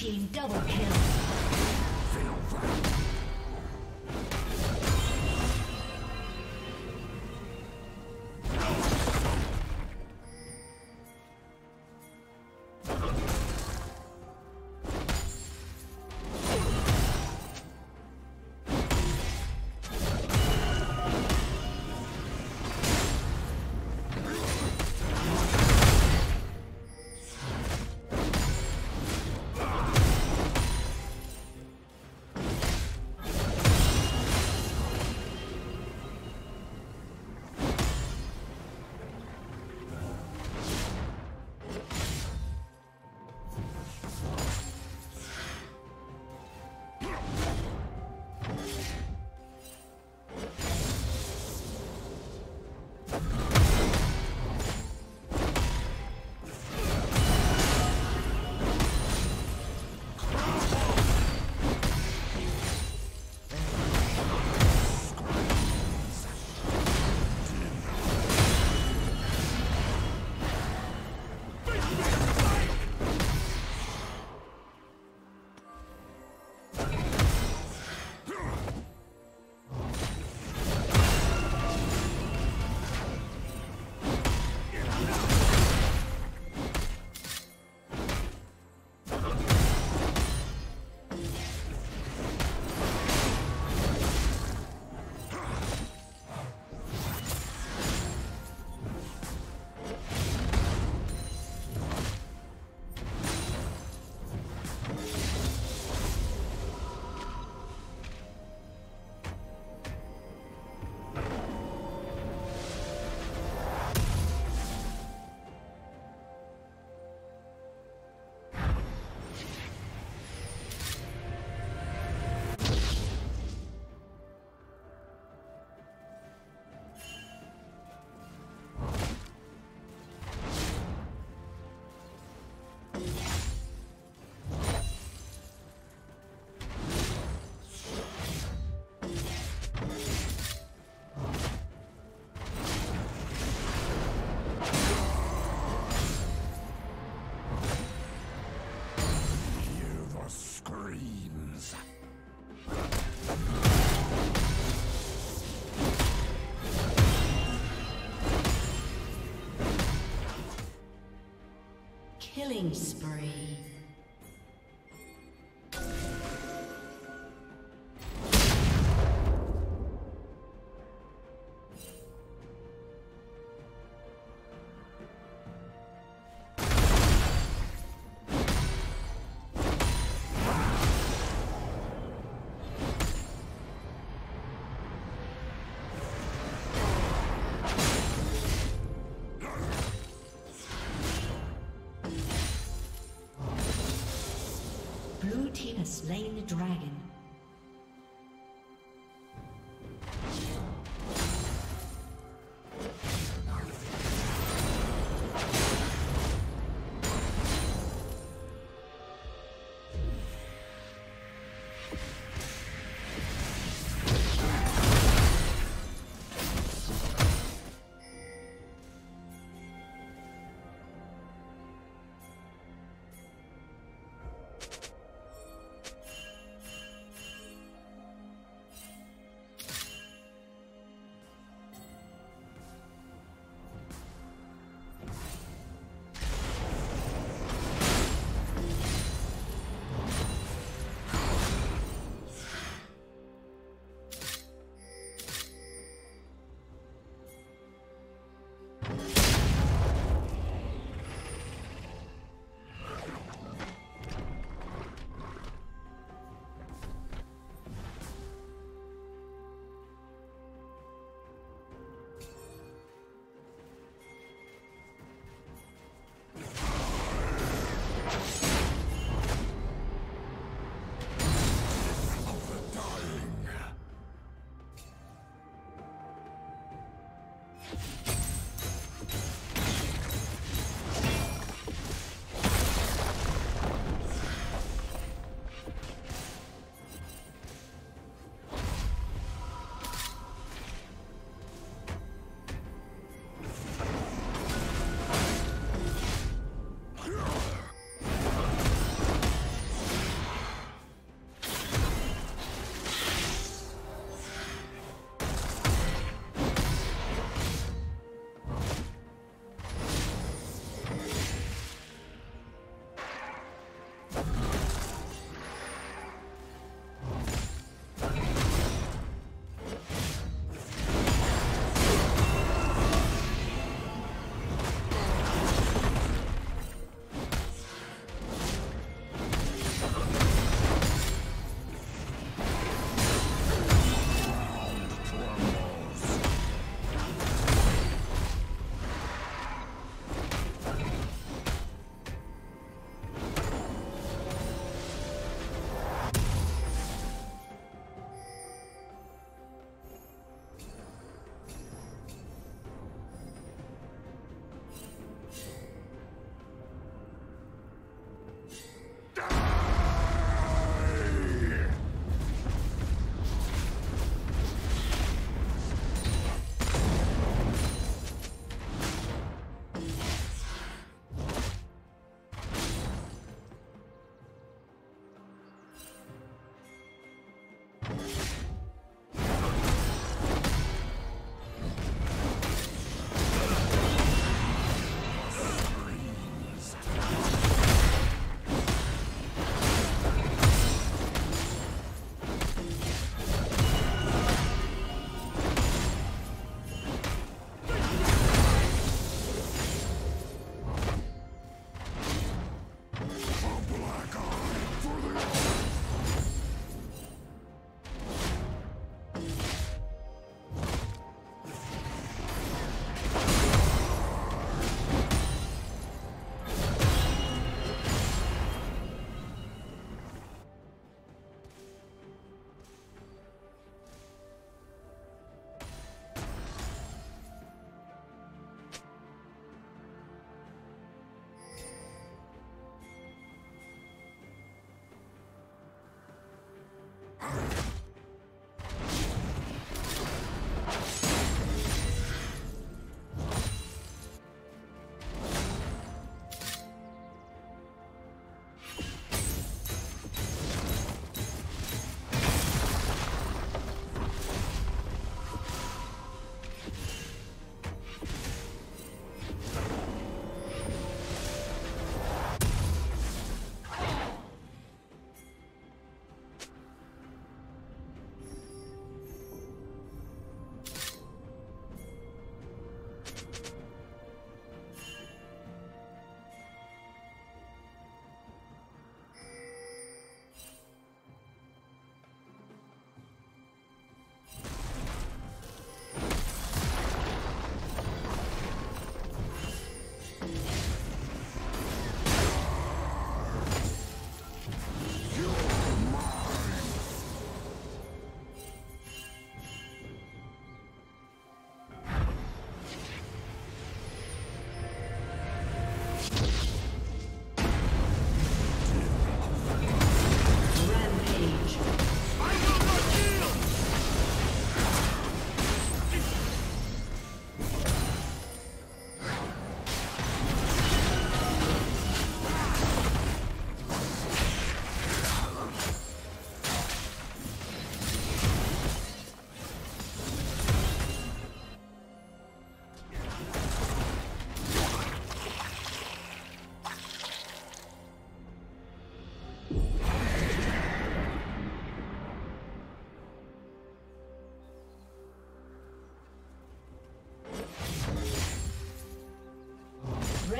team double kill. Killing spree. Slain the dragon.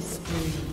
Killing spree.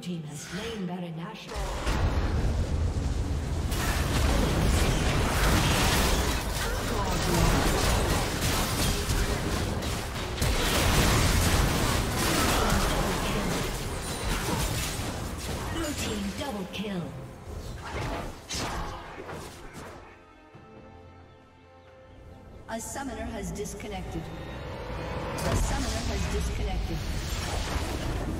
Team has slain Baron Nashor. double kill. A summoner has disconnected. A summoner has disconnected.